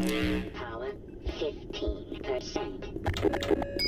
Power 15%.